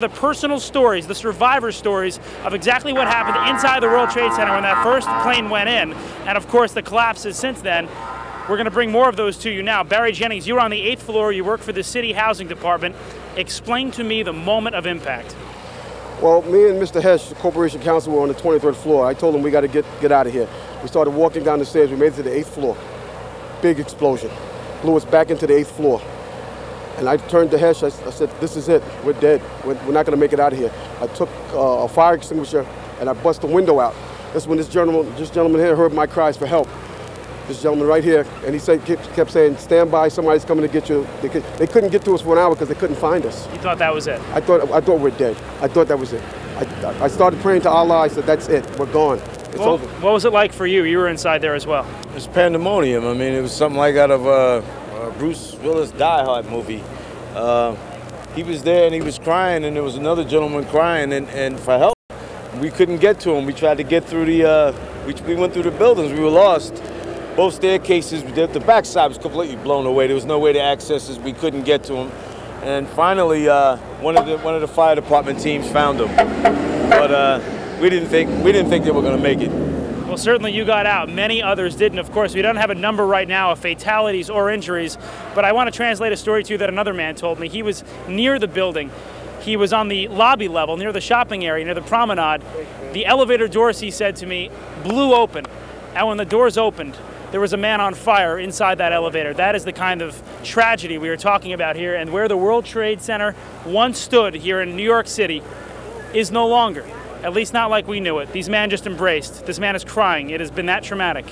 the personal stories, the survivor stories of exactly what happened inside the World Trade Center when that first plane went in, and of course the collapses since then. We're going to bring more of those to you now. Barry Jennings, you were on the eighth floor, you work for the City Housing Department. Explain to me the moment of impact. Well, me and Mr. Hess, the Corporation Counsel, were on the 23rd floor. I told him we got to get, get out of here. We started walking down the stairs. We made it to the eighth floor. Big explosion. Blew us back into the eighth floor. And I turned to Hess, I, I said, this is it, we're dead. We're, we're not gonna make it out of here. I took uh, a fire extinguisher and I bust the window out. That's when this gentleman, this gentleman here heard my cries for help. This gentleman right here, and he said, kept, kept saying, stand by, somebody's coming to get you. They, could, they couldn't get to us for an hour because they couldn't find us. You thought that was it? I thought, I thought we're dead. I thought that was it. I, I started praying to Allah, I said, that's it, we're gone. It's Well, over. what was it like for you? You were inside there as well. It was pandemonium. I mean, it was something like out of a, a Bruce Willis Die Hard movie. Uh, he was there and he was crying, and there was another gentleman crying and, and for help. We couldn't get to him. We tried to get through the. Uh, we, we went through the buildings. We were lost. Both staircases, the, the backside was completely blown away. There was no way to access us. We couldn't get to him. And finally, uh, one of the one of the fire department teams found him. But uh, we didn't think we didn't think they were going to make it. Certainly you got out. Many others didn't. Of course, we don't have a number right now of fatalities or injuries, but I want to translate a story to you that another man told me. He was near the building. He was on the lobby level, near the shopping area, near the promenade. The elevator doors, he said to me, blew open. And when the doors opened, there was a man on fire inside that elevator. That is the kind of tragedy we are talking about here, and where the World Trade Center once stood here in New York City is no longer. At least not like we knew it. These men just embraced. This man is crying. It has been that traumatic.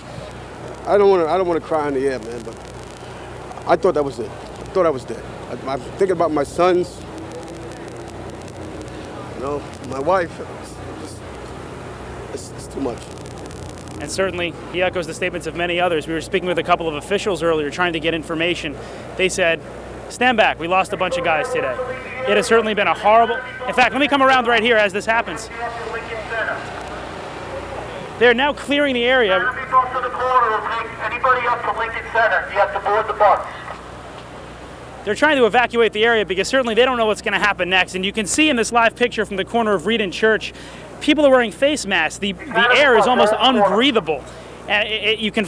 I don't want to. I don't want to cry in the air, man. But I thought that was it. I thought I was dead. I, I'm thinking about my sons. You know, my wife. It's, just, it's, it's too much. And certainly, he echoes the statements of many others. We were speaking with a couple of officials earlier trying to get information. They said, stand back, we lost a bunch of guys today. It has certainly been a horrible. In fact, let me come around right here as this happens. They're now clearing the area. Everybody goes to the corner take anybody up to Lincoln Center. You have to board the bus. They're trying to evacuate the area because certainly they don't know what's going to happen next. And you can see in this live picture from the corner of Reade and Church, people are wearing face masks. The, the air is almost unbreathable. And it, it, you can